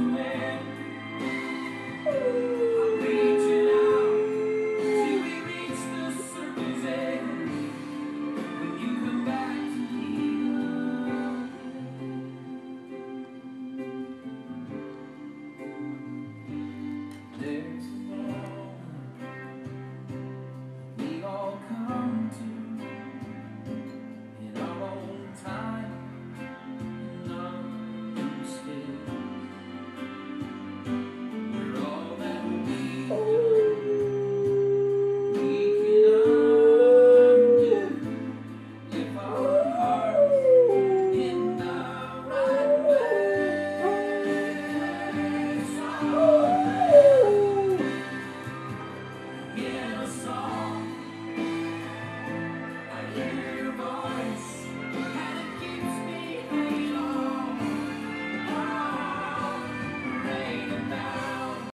to end. you.